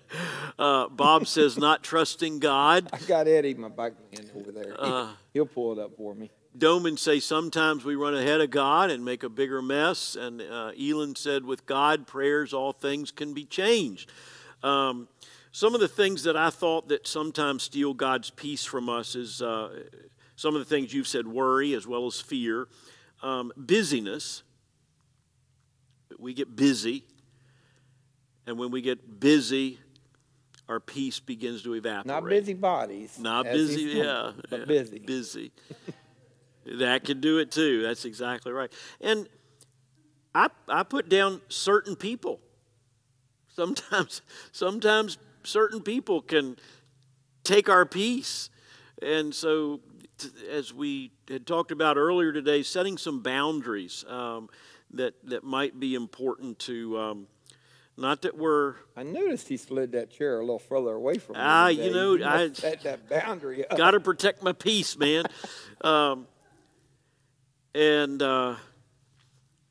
Uh, Bob says, Not trusting God. I got Eddie, my bike man, over there. Uh, He'll pull it up for me. Doman say, Sometimes we run ahead of God and make a bigger mess. And uh, Elon said, With God, prayers, all things can be changed. Um, some of the things that I thought that sometimes steal God's peace from us is uh, some of the things you've said worry as well as fear, um, busyness. We get busy. And when we get busy, our peace begins to evaporate. Not busy bodies. Not busy, yeah. But yeah, busy. Busy. that can do it too. That's exactly right. And I I put down certain people. Sometimes sometimes certain people can take our peace. And so t- as we had talked about earlier today, setting some boundaries um, that that might be important to um, not that we're I noticed he slid that chair a little further away from me. Ah, you know, I- set that boundary up. got to protect my peace, man. um, and uh,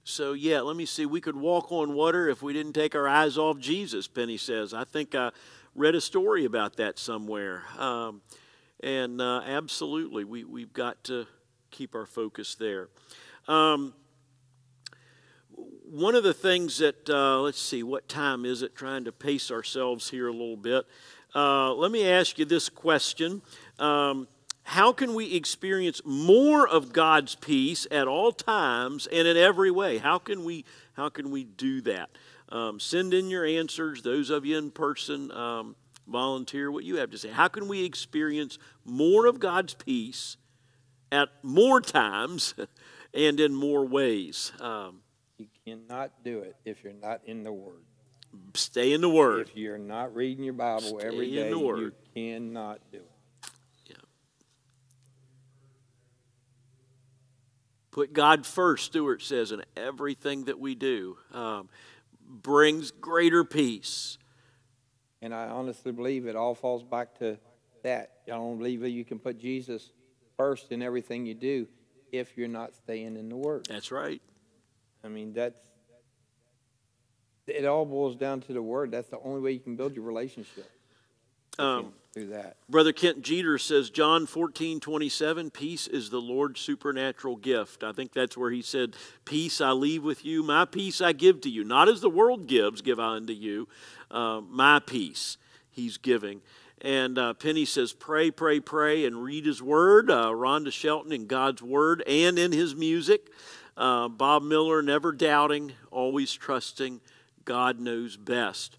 so, yeah, let me see. We could walk on water if we didn't take our eyes off Jesus, Penny says. I think I read a story about that somewhere. Um, and uh, absolutely, we, we've got to keep our focus there. Um, one of the things that, uh, let's see, what time is it? Trying to pace ourselves here a little bit. Uh, let me ask you this question um, How can we experience more of God's peace at all times and in every way? How can we, how can we do that? Um, send in your answers, those of you in person. Um, volunteer what you have to say. How can we experience more of God's peace at more times and in more ways? Um, You cannot do it if you're not in the Word. stay in the Word. If you're not reading your Bible every Stay in day, you cannot do it. Put God first, Stewart says, in everything that we do. Um, brings greater peace. And I honestly believe it all falls back to that. I don't believe that you can put Jesus first in everything you do if you're not staying in the Word. That's right. I mean, that's it. All boils down to the Word. That's the only way you can build your relationship Um, through that. Brother Kent Jeter says, John 14, 27, peace is the Lord's supernatural gift. I think that's where he said, Peace I leave with you, my peace I give to you. Not as the world gives, give I unto you. Uh, my peace he's giving. And uh, Penny says, Pray, pray, pray, and read his word. Uh, Rhonda Shelton in God's word and in his music. Uh, Bob Miller, never doubting, always trusting. God knows best.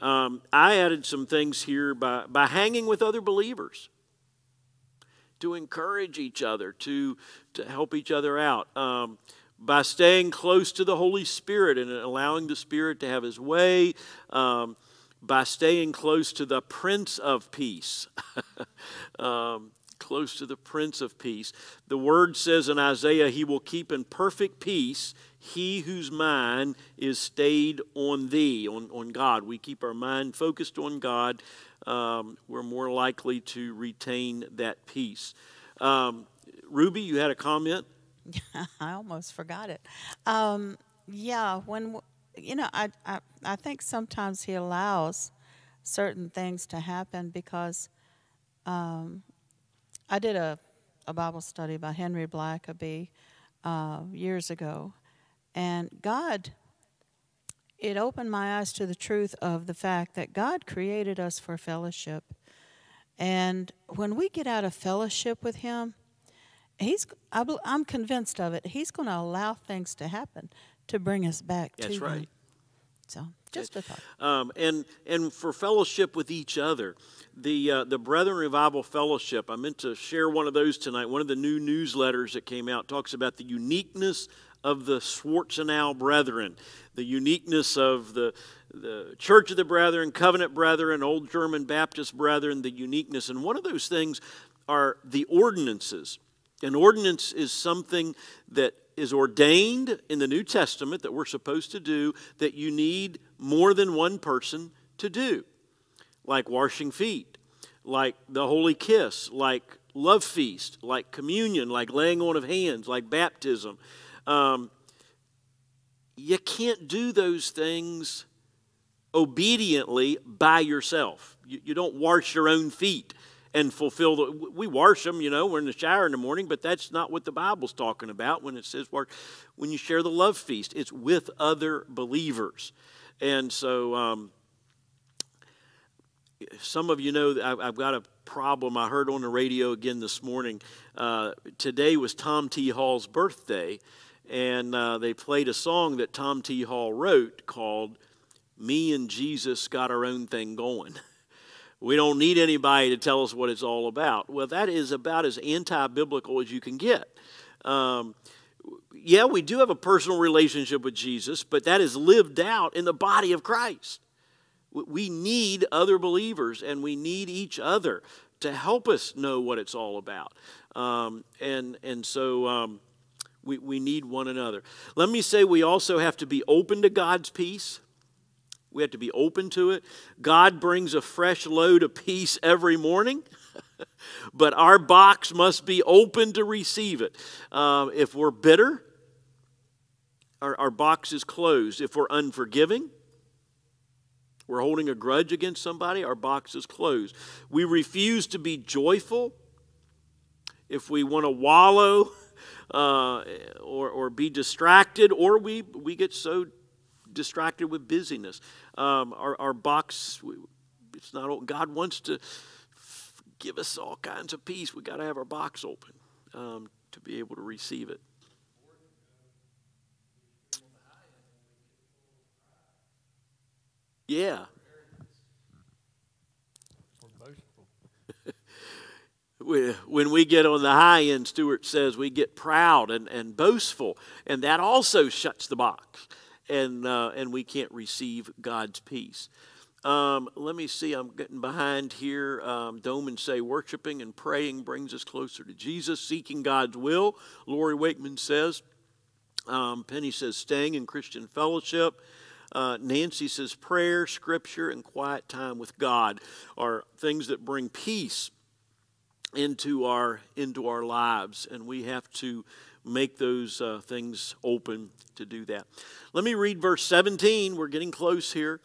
Um, I added some things here by, by hanging with other believers to encourage each other, to, to help each other out, um, by staying close to the Holy Spirit and allowing the Spirit to have His way, um, by staying close to the Prince of Peace. um, close to the Prince of Peace. The word says in Isaiah, He will keep in perfect peace he whose mind is stayed on thee, on, on God. We keep our mind focused on God, um, we're more likely to retain that peace. Um, Ruby, you had a comment? I almost forgot it. Um, yeah, when you know, I, I I think sometimes he allows certain things to happen because um, I did a a Bible study by Henry Blackaby uh, years ago, and God. It opened my eyes to the truth of the fact that God created us for fellowship. And when we get out of fellowship with Him, He's, I'm convinced of it. He's going to allow things to happen to bring us back to That's Him. right. So, just thought. um, and and for fellowship with each other. The uh, the Brethren Revival Fellowship. I meant to share one of those tonight. One of the new newsletters that came out talks about the uniqueness of the Schwarzenau Brethren, the uniqueness of the the Church of the Brethren, Covenant Brethren, Old German Baptist Brethren, the uniqueness. And one of those things are the ordinances. An ordinance is something that is ordained in the New Testament that we're supposed to do that you need more than one person to do, like washing feet, like the holy kiss, like love feast, like communion, like laying on of hands, like baptism. Um, you can't do those things obediently by yourself. You, you don't wash your own feet and fulfill the. We wash them, you know, we're in the shower in the morning, but that's not what the Bible's talking about when it says wash. When you share the love feast, it's with other believers. And so, um, some of you know I've got a problem. I heard on the radio again this morning. Uh, today was Tom T. Hall's birthday, and uh, they played a song that Tom T. Hall wrote called "Me and Jesus Got Our Own Thing Going." We don't need anybody to tell us what it's all about. Well, that is about as anti biblical as you can get. Um, yeah, we do have a personal relationship with Jesus, but that is lived out in the body of Christ. We need other believers and we need each other to help us know what it's all about. Um, and, and so um, we, we need one another. Let me say we also have to be open to God's peace. We have to be open to it. God brings a fresh load of peace every morning, but our box must be open to receive it. Um, if we're bitter, our, our box is closed. If we're unforgiving, we're holding a grudge against somebody, our box is closed. We refuse to be joyful. If we want to wallow uh, or, or be distracted, or we, we get so distracted with busyness. Um, our, our box, it's not, God wants to give us all kinds of peace. We've got to have our box open um, to be able to receive it. Yeah. when we get on the high end, Stewart says we get proud and, and boastful, and that also shuts the box, and, uh, and we can't receive God's peace. Um, let me see, I'm getting behind here. Um, Doman say, worshiping and praying brings us closer to Jesus, seeking God's will. Lori Wakeman says, um, Penny says, staying in Christian fellowship. Uh, Nancy says, prayer, scripture, and quiet time with God are things that bring peace into our into our lives, and we have to make those uh, things open to do that. Let me read verse 17. We're getting close here.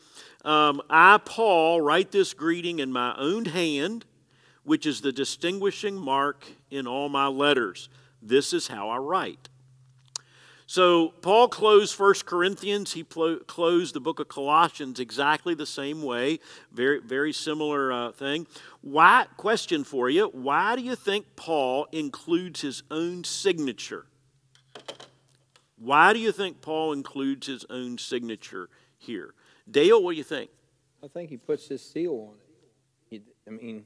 Um, I, Paul, write this greeting in my own hand, which is the distinguishing mark in all my letters. This is how I write. So, Paul closed 1 Corinthians. He closed the book of Colossians exactly the same way. Very, very similar uh, thing. Why, question for you, why do you think Paul includes his own signature? Why do you think Paul includes his own signature here? Dale, what do you think? I think he puts his seal on it. I mean,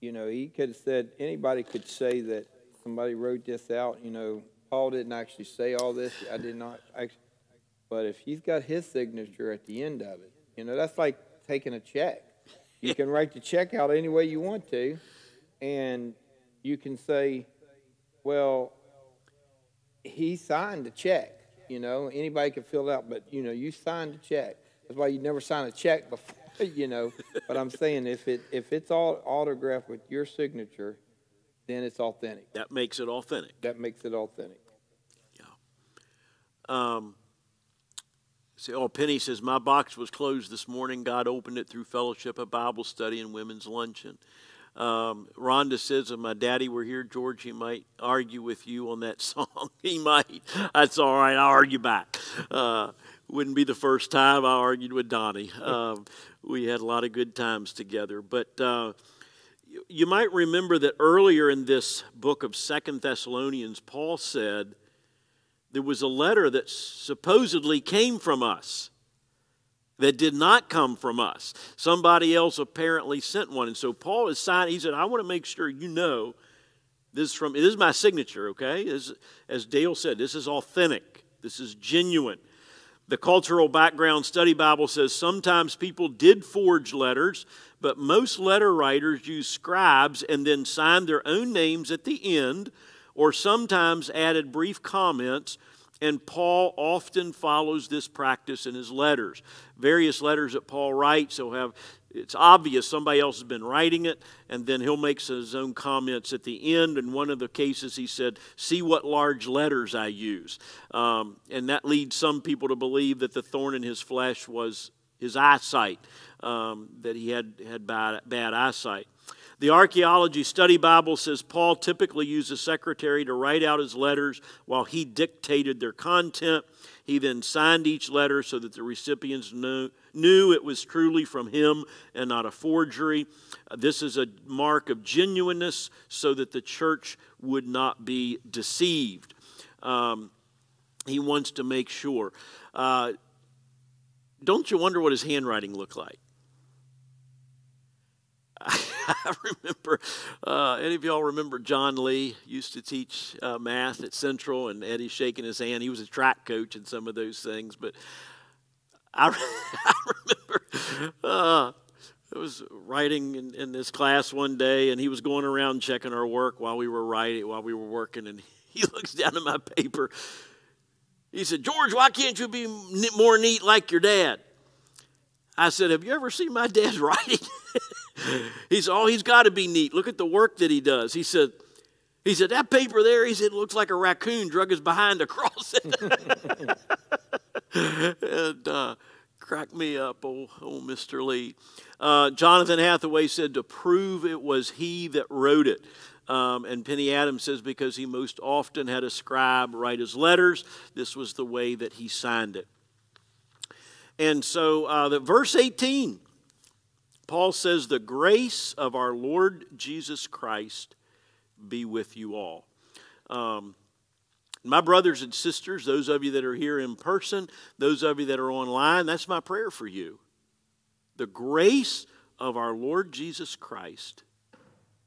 you know, he could have said, anybody could say that somebody wrote this out, you know, Paul didn't actually say all this. I did not actually. But if he's got his signature at the end of it, you know, that's like taking a check. You can write the check out any way you want to, and you can say, well, he signed the check. You know, anybody can fill it out, but, you know, you signed the check. That's why you never sign a check before, you know. But I'm saying if, it, if it's all autographed with your signature, then it's authentic. That makes it authentic. That makes it authentic. Yeah. Um, say, oh, Penny says, My box was closed this morning. God opened it through fellowship, a Bible study, and women's luncheon. Um, Rhonda says, if my daddy were here, George, he might argue with you on that song. he might. That's all right. I'll argue back. Uh, wouldn't be the first time I argued with Donnie. Um, we had a lot of good times together. But uh, you, you might remember that earlier in this book of Second Thessalonians, Paul said there was a letter that supposedly came from us that did not come from us. Somebody else apparently sent one. And so Paul is signing, he said, I want to make sure you know this is from this is my signature, okay? This, as Dale said, this is authentic. This is genuine. The cultural background study Bible says sometimes people did forge letters, but most letter writers used scribes and then signed their own names at the end, or sometimes added brief comments and Paul often follows this practice in his letters. Various letters that Paul writes, he'll have it's obvious somebody else has been writing it, and then he'll make his own comments at the end. In one of the cases, he said, See what large letters I use. Um, and that leads some people to believe that the thorn in his flesh was his eyesight, um, that he had, had bad, bad eyesight. The Archaeology Study Bible says Paul typically used a secretary to write out his letters while he dictated their content. He then signed each letter so that the recipients knew, knew it was truly from him and not a forgery. Uh, this is a mark of genuineness so that the church would not be deceived. Um, he wants to make sure. Uh, don't you wonder what his handwriting looked like? I remember, uh, any of y'all remember John Lee used to teach uh, math at Central, and Eddie's shaking his hand. He was a track coach and some of those things, but I, I remember uh, I was writing in, in, this class one day, and he was going around checking our work while we were writing, while we were working, and he looks down at my paper. He said, "George, why can't you be more neat like your dad?" I said, Have you ever seen my dad's writing? He said, Oh, he's got to be neat. Look at the work that he does. He said, he said, That paper there, he said, looks like a raccoon drug his behind across it. and uh, cracked me up, oh, old Mr. Lee. Uh, Jonathan Hathaway said, To prove it was he that wrote it. Um, and Penny Adams says, Because he most often had a scribe write his letters, this was the way that he signed it. And so, uh, the verse 18, Paul says, The grace of our Lord Jesus Christ be with you all. Um, my brothers and sisters, those of you that are here in person, those of you that are online, that's my prayer for you. The grace of our Lord Jesus Christ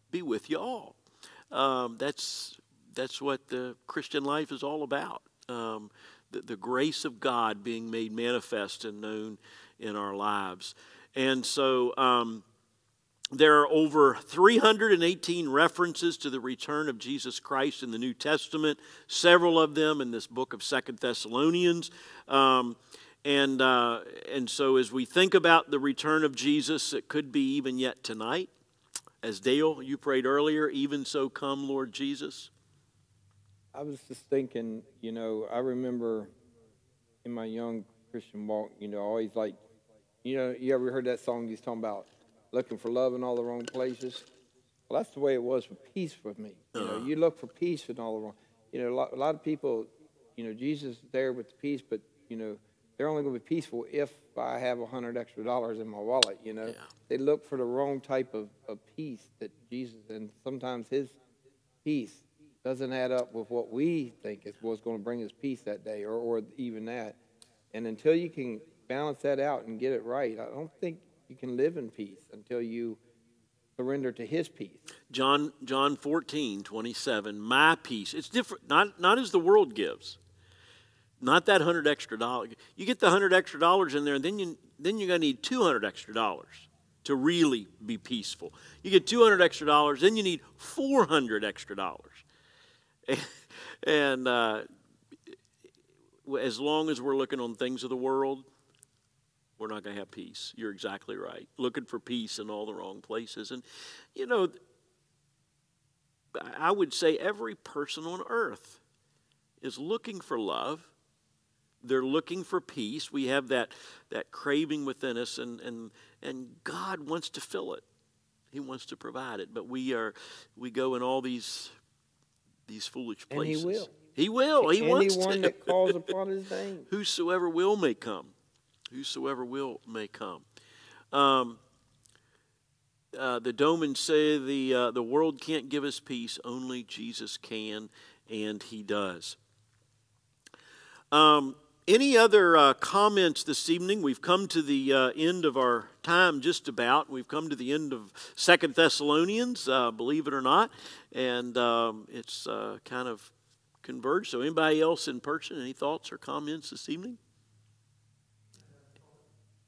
be with you all. Um, that's, that's what the Christian life is all about. Um, the, the grace of God being made manifest and known in our lives. And so um, there are over 318 references to the return of Jesus Christ in the New Testament, several of them in this book of Second Thessalonians. Um, and, uh, and so as we think about the return of Jesus, it could be even yet tonight. As Dale, you prayed earlier, even so come, Lord Jesus. I was just thinking, you know, I remember in my young Christian walk, you know, always like, you know, you ever heard that song he's talking about looking for love in all the wrong places? Well, that's the way it was for peace with me. You know, uh-huh. you look for peace in all the wrong. You know, a lot, a lot of people, you know, Jesus is there with the peace, but you know, they're only going to be peaceful if I have a hundred extra dollars in my wallet. You know, yeah. they look for the wrong type of, of peace that Jesus, and sometimes His peace doesn't add up with what we think is what's going to bring us peace that day or, or even that. And until you can balance that out and get it right, I don't think you can live in peace until you surrender to his peace. John John 14, 27, my peace. It's different, not, not as the world gives. Not that hundred extra dollars. You get the hundred extra dollars in there, and then you then you're gonna need two hundred extra dollars to really be peaceful. You get two hundred extra dollars, then you need four hundred extra dollars. and uh, as long as we're looking on things of the world, we're not going to have peace. You're exactly right. Looking for peace in all the wrong places. And, you know, I would say every person on earth is looking for love. They're looking for peace. We have that, that craving within us, and, and, and God wants to fill it. He wants to provide it. But we are we go in all these these foolish places. And he will. He will. He Anyone wants to. that calls upon his name. Whosoever will may come. Whosoever will may come. Um, uh, the Domans say the uh, the world can't give us peace. Only Jesus can, and He does. Um, any other uh, comments this evening? We've come to the uh, end of our time, just about. We've come to the end of Second Thessalonians, uh, believe it or not, and um, it's uh, kind of converged. So, anybody else in person? Any thoughts or comments this evening?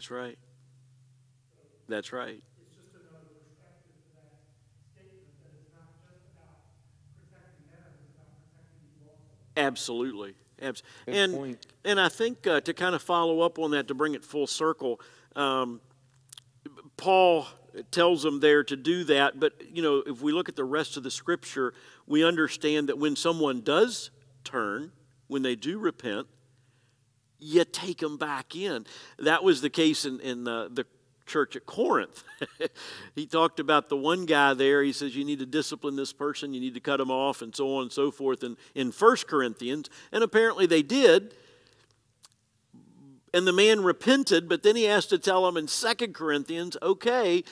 That's right. That's right. Absolutely. Abs- Good and point. and I think uh, to kind of follow up on that to bring it full circle, um, Paul tells them there to do that. But you know, if we look at the rest of the scripture, we understand that when someone does turn, when they do repent, you take them back in. That was the case in, in uh, the church at Corinth. he talked about the one guy there. He says, You need to discipline this person, you need to cut him off, and so on and so forth in, in 1 Corinthians. And apparently they did. And the man repented, but then he has to tell him in 2 Corinthians, okay,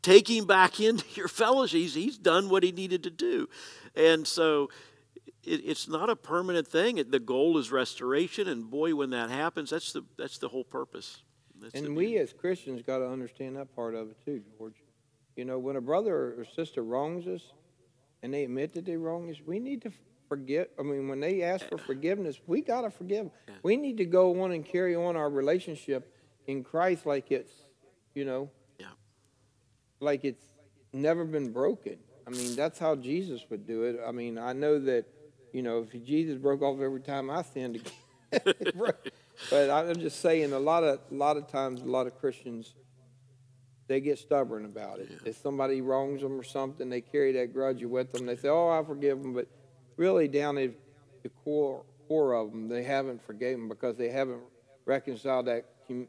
take him back into your fellowship. He's, he's done what he needed to do. And so it, it's not a permanent thing. It, the goal is restoration, and boy, when that happens, that's the, that's the whole purpose. That's And we as Christians got to understand that part of it too, George. You know, when a brother or sister wrongs us and they admit that they wrong us, we need to forget. I mean, when they ask for forgiveness, we got to forgive. We need to go on and carry on our relationship in Christ like it's, you know, Yeah. like it's never been broken. I mean, that's how Jesus would do it. I mean, I know that, you know, if Jesus broke off every time I sinned again, but I'm just saying, a lot of a lot of times, a lot of Christians, they get stubborn about it. If somebody wrongs them or something, they carry that grudge with them. They say, "Oh, I forgive them," but really, down at the core core of them, they haven't forgiven because they haven't reconciled that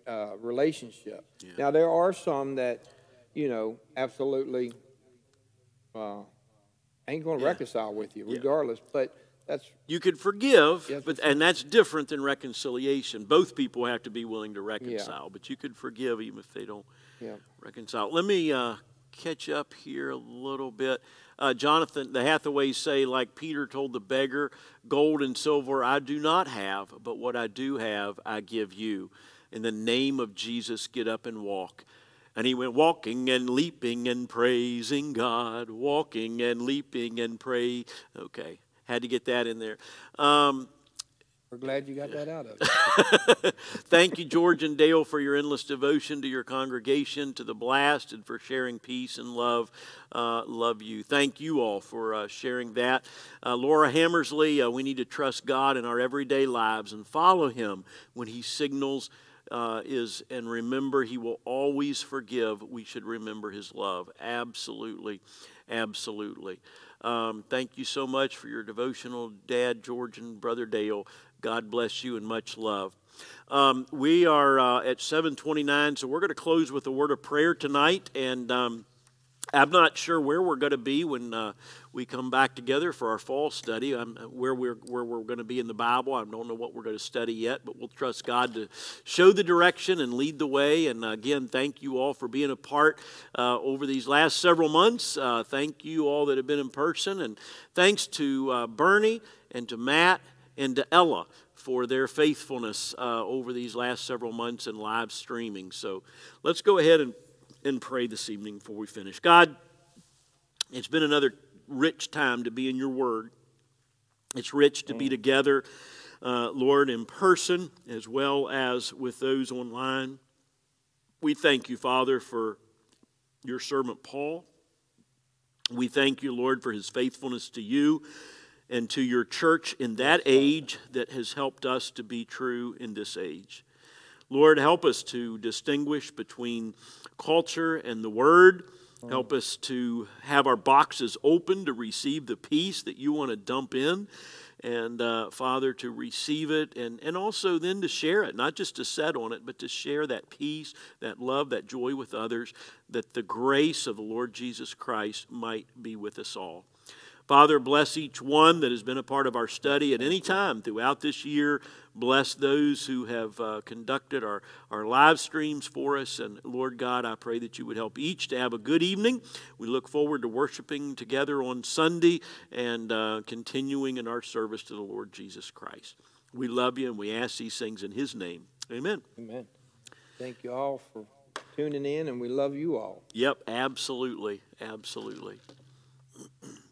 uh, relationship. Now, there are some that, you know, absolutely uh, ain't going to Yeah. reconcile with you, Yeah. regardless. But that's You could forgive, Yes, but and that's different than reconciliation. Both people have to be willing to reconcile, but you could forgive even if they don't yeah. reconcile. Let me uh, catch up here a little bit. Uh, Jonathan, the Hathaways say, like Peter told the beggar, gold and silver I do not have, but what I do have I give you. In the name of Jesus, get up and walk. And he went walking and leaping and praising God, walking and leaping and pray. Okay, had to get that in there. Um, We're glad you got that out of it. Thank you, George and Dale, for your endless devotion to your congregation, to the blast, and for sharing peace and love. Uh, love you. Thank you all for uh, sharing that. Uh, Laura Hammersley, uh, we need to trust God in our everyday lives and follow Him when He signals. Uh, is and remember he will always forgive we should remember his love absolutely absolutely um, thank you so much for your devotional dad george and brother dale. God bless you and much love. Um, we are uh, at 729 so we're going to close with a word of prayer tonight and um, i'm not sure where we're going to be when uh, we come back together for our fall study. I'm, where we're, where we're going to be in the bible i don't know what we're going to study yet but we'll trust god to show the direction and lead the way. And uh, again thank you all for being a part uh, over these last several months. Uh, thank you all that have been in person. And thanks to uh, bernie and to matt and to ella for their faithfulness uh, over these last several months in live streaming. So let's go ahead and, and pray this evening before we finish. God, it's been another rich time to be in your word. It's rich to be together, uh, Lord, in person as well as with those online. We thank you, Father, for your servant Paul. We thank you, Lord, for his faithfulness to you and to your church in that age that has helped us to be true in this age. Lord, help us to distinguish between culture and the word. Help us to have our boxes open to receive the peace that you want to dump in. And uh, Father, to receive it and, and also then to share it, not just to set on it, but to share that peace, that love, that joy with others, that the grace of the Lord Jesus Christ might be with us all. Father, bless each one that has been a part of our study at any time throughout this year. Bless those who have uh, conducted our, our live streams for us. And Lord God, I pray that you would help each to have a good evening. We look forward to worshiping together on Sunday and uh, continuing in our service to the Lord Jesus Christ. We love you and we ask these things in his name. Amen. Amen. Thank you all for tuning in, and we love you all. Yep, absolutely. Absolutely.